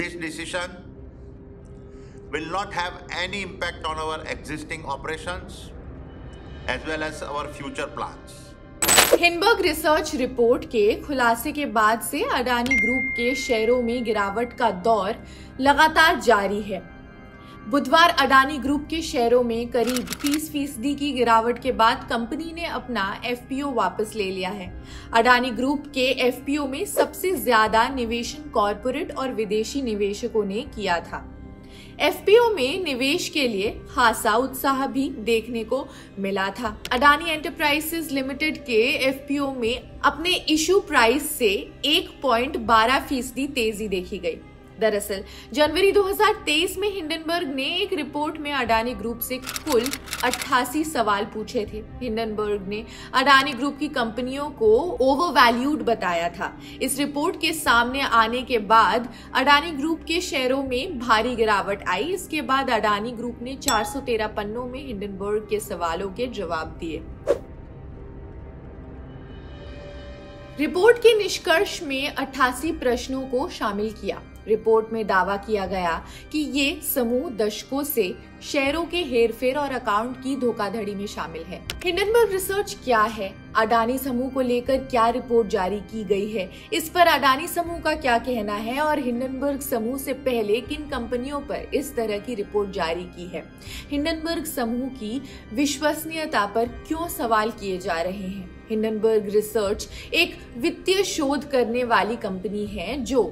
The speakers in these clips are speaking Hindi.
This decision will not have any impact on our existing operations as well as our future plans. Hindenburg research report के खुलासे के बाद से अडानी ग्रुप के शेयरों में गिरावट का दौर लगातार जारी है बुधवार अडानी ग्रुप के शेयरों में करीब 30 फ़ीसदी की गिरावट के बाद कंपनी ने अपना एफपीओ वापस ले लिया है। अडानी ग्रुप के एफपीओ में सबसे ज़्यादा निवेशन कॉरपोरेट और विदेशी निवेशकों ने किया था। एफपीओ में निवेश के लिए खासा उत्साह भी देखने को मिला था। अडानी एंटरप्राइजेस लिमिटेड के एफपीओ में अपने इशू प्राइस से 1.12 फ़ीसदी तेज़ी देखी गई। दरअसल, जनवरी 2023 में हिंडनबर्ग ने एक रिपोर्ट में अडानी ग्रुप से कुल 88 सवाल पूछे थे। हिंडनबर्ग ने अडानी ग्रुप की कंपनियों को ओवर वैल्यूड बताया था। इस रिपोर्ट के सामने आने के बाद अडानी ग्रुप के शेयरों में भारी गिरावट आई। इसके बाद अडानी ग्रुप ने 413 पन्नों में हिंडनबर्ग के सवालों के जवाब दिए। रिपोर्ट के निष्कर्ष में 88 प्रश्नों को शामिल किया। रिपोर्ट में दावा किया गया कि ये समूह दशकों से शेयरों के हेरफेर और अकाउंट की धोखाधड़ी में शामिल है। हिंडनबर्ग रिसर्च क्या है? अडानी समूह को लेकर क्या रिपोर्ट जारी की गई है? इस पर अडानी समूह का क्या कहना है और हिंडनबर्ग समूह से पहले किन कंपनियों पर इस तरह की रिपोर्ट जारी की है? हिंडनबर्ग समूह की विश्वसनीयता पर क्यों सवाल किए जा रहे हैं? हिंडनबर्ग रिसर्च एक वित्तीय शोध करने वाली कंपनी है जो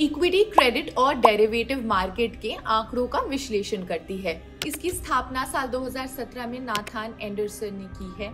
इक्विटी क्रेडिट और डेरिवेटिव मार्केट के आंकड़ों का विश्लेषण करती है। इसकी स्थापना साल 2017 में नाथान एंडरसन ने की है।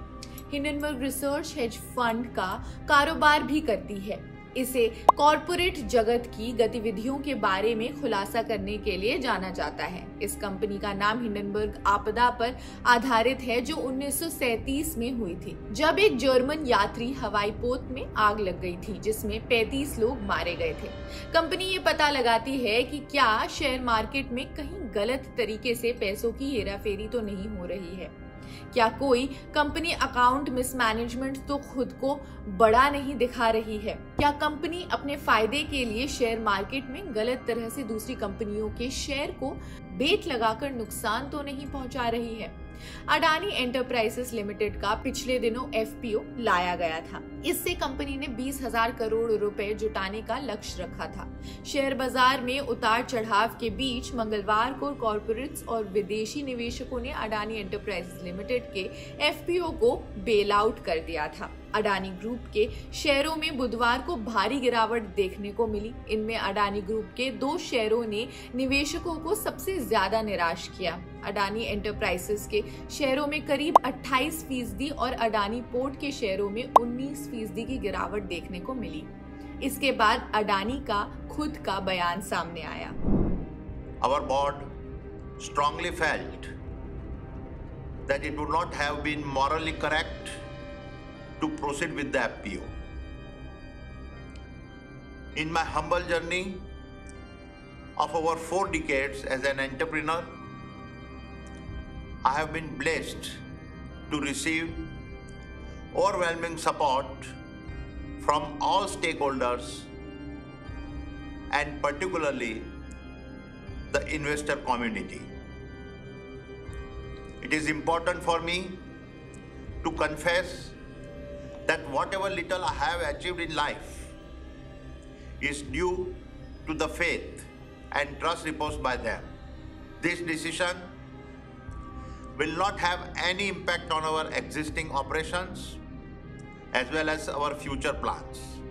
हिंडनबर्ग रिसर्च हेज फंड का कारोबार भी करती है। इसे कॉरपोरेट जगत की गतिविधियों के बारे में खुलासा करने के लिए जाना जाता है। इस कंपनी का नाम हिंडनबर्ग आपदा पर आधारित है, जो 1937 में हुई थी, जब एक जर्मन यात्री हवाई पोत में आग लग गई थी, जिसमें 35 लोग मारे गए थे। कंपनी ये पता लगाती है कि क्या शेयर मार्केट में कहीं गलत तरीके से पैसों की हेराफेरी तो नहीं हो रही है। क्या कोई कंपनी अकाउंट मिसमैनेजमेंट तो खुद को बड़ा नहीं दिखा रही है? क्या कंपनी अपने फ़ायदे के लिए शेयर मार्केट में गलत तरह से दूसरी कंपनियों के शेयर को बेट लगाकर नुकसान तो नहीं पहुँचा रही है? अडानी एंटरप्राइजेस लिमिटेड का पिछले दिनों एफपीओ लाया गया था। इससे कंपनी ने बीस हज़ार करोड़ रुपए जुटाने का लक्ष्य रखा था। शेयर बाज़ार में उतार चढ़ाव के बीच मंगलवार को कॉरपोरेट्स और विदेशी निवेशकों ने अडानी एंटरप्राइजेस लिमिटेड के एफपीओ को बेल आउट कर दिया था। अडानी ग्रुप के शेयरों में बुधवार को भारी गिरावट देखने को मिली। इनमें अडानी ग्रुप के दो शेयरों ने निवेशकों को सबसे ज़्यादा निराश किया। अडानी एंटरप्राइजेस के शेयरों में करीब 28 फ़ीसदी और अडानी पोर्ट के शेयरों में 19 फ़ीसदी की गिरावट देखने को मिली। इसके बाद अडानी का खुद का बयान सामने आया। Our board strongly felt that it would not have been morally correct to proceed with the FPO. In my humble journey of over four decades as an entrepreneur, I have been blessed to receive overwhelming support from all stakeholders and particularly the investor community. It is important for me to confess that whatever little I have achieved in life is due to the faith and trust reposed by them. This decision will not have any impact on our existing operations as well as our future plans.